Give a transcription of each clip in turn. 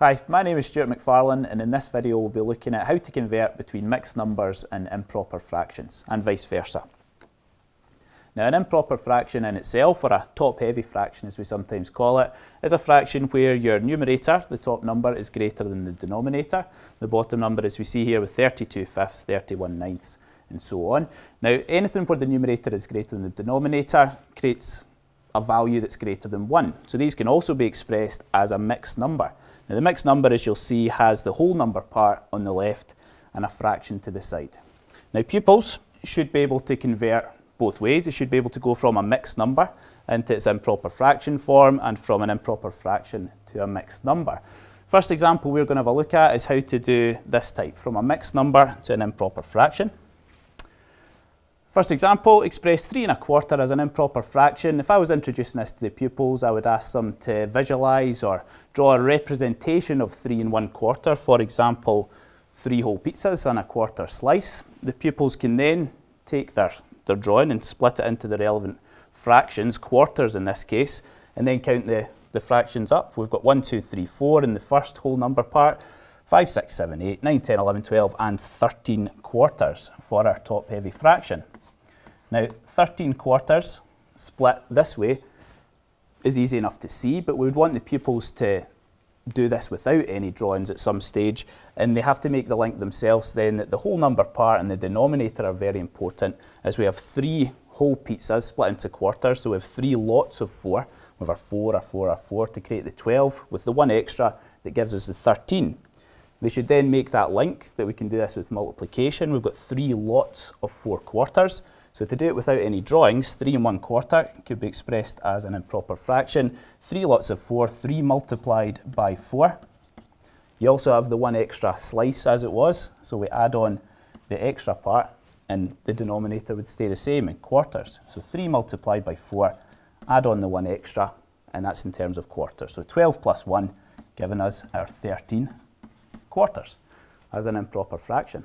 Hi, my name is Stuart McFarlane and in this video we'll be looking at how to convert between mixed numbers and improper fractions and vice versa. Now an improper fraction in itself, or a top-heavy fraction as we sometimes call it, is a fraction where your numerator, the top number, is greater than the denominator. The bottom number as we see here with 32 fifths, 31 ninths and so on. Now anything where the numerator is greater than the denominator creates a value that's greater than 1. So these can also be expressed as a mixed number. Now the mixed number, as you'll see, has the whole number part on the left and a fraction to the side. Now pupils should be able to convert both ways. They should be able to go from a mixed number into its improper fraction form and from an improper fraction to a mixed number. First example we're going to have a look at is how to do this type, from a mixed number to an improper fraction. First example, express 3 and a quarter as an improper fraction. If I was introducing this to the pupils, I would ask them to visualise or draw a representation of 3 and 1 quarter. For example, three whole pizzas and a quarter slice. The pupils can then take their, their drawing and split it into the relevant fractions, quarters in this case, and then count the, the fractions up. We've got 1, 2, 3, 4 in the first whole number part, 5, 6, 7, 8, 9, 10, 11, 12, and 13 quarters for our top heavy fraction. Now, 13 quarters split this way is easy enough to see, but we would want the pupils to do this without any drawings at some stage, and they have to make the link themselves then that the whole number part and the denominator are very important, as we have three whole pizzas split into quarters, so we have three lots of four, with our four, our four, our four, to create the 12, with the one extra that gives us the 13. They should then make that link that we can do this with multiplication. We've got three lots of four quarters, so to do it without any drawings, 3 and 1 quarter could be expressed as an improper fraction. 3 lots of 4, 3 multiplied by 4. You also have the one extra slice as it was, so we add on the extra part and the denominator would stay the same in quarters. So 3 multiplied by 4, add on the one extra, and that's in terms of quarters. So 12 plus 1 giving us our 13 quarters as an improper fraction.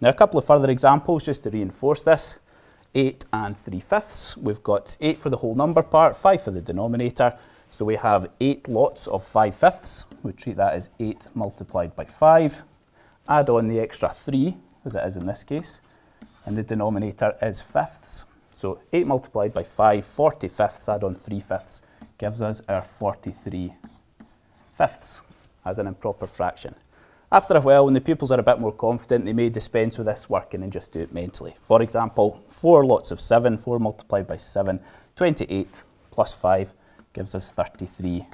Now a couple of further examples just to reinforce this. 8 and 3 fifths. We've got 8 for the whole number part, 5 for the denominator. So we have 8 lots of 5 fifths. We treat that as 8 multiplied by 5. Add on the extra 3, as it is in this case, and the denominator is fifths. So 8 multiplied by 5, 40 fifths, add on 3 fifths, gives us our 43 fifths as an improper fraction. After a while, when the pupils are a bit more confident, they may dispense with this working and just do it mentally. For example, 4 lots of 7, 4 multiplied by 7, 28 plus 5 gives us 33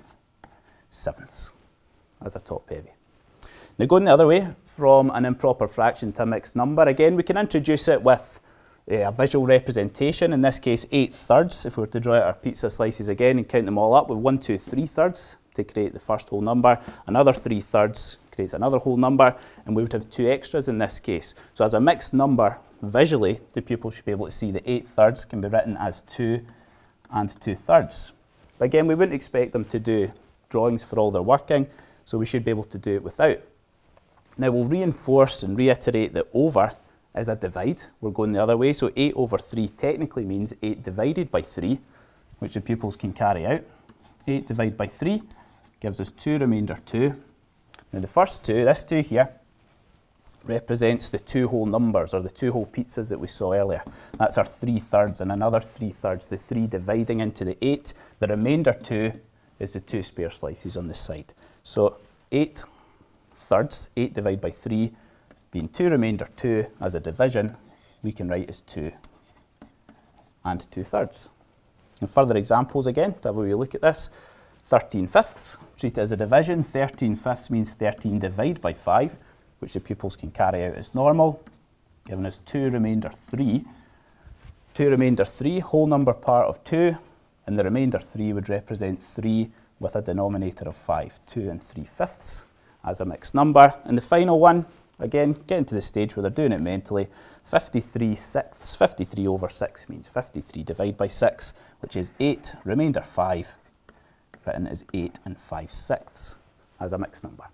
sevenths as a top heavy. Now going the other way, from an improper fraction to a mixed number, again we can introduce it with eh, a visual representation, in this case 8 thirds, if we were to draw out our pizza slices again and count them all up with 1, 2, 3 thirds to create the first whole number, another 3 thirds creates another whole number, and we would have two extras in this case. So as a mixed number, visually, the pupil should be able to see that 8 thirds can be written as 2 and 2 thirds. But again, we wouldn't expect them to do drawings for all their working, so we should be able to do it without. Now we'll reinforce and reiterate that over is a divide. We're going the other way, so 8 over 3 technically means 8 divided by 3, which the pupils can carry out. 8 divided by 3 gives us 2 remainder 2, now the first two, this two here, represents the two whole numbers or the two whole pizzas that we saw earlier. That's our three thirds and another three thirds, the three dividing into the eight. The remainder two is the two spare slices on the side. So eight thirds, eight divided by three, being two remainder two as a division, we can write as two and two thirds. And further examples again, to have a wee look at this. 13 fifths, treat it as a division. 13 fifths means 13 divided by 5, which the pupils can carry out as normal, giving us 2 remainder 3. 2 remainder 3, whole number part of 2, and the remainder 3 would represent 3 with a denominator of 5, 2 and 3 fifths as a mixed number. And the final one, again, getting to the stage where they're doing it mentally, 53 sixths, 53 over 6 means 53 divided by 6, which is 8, remainder 5, written as 8 and 5 sixths as a mixed number.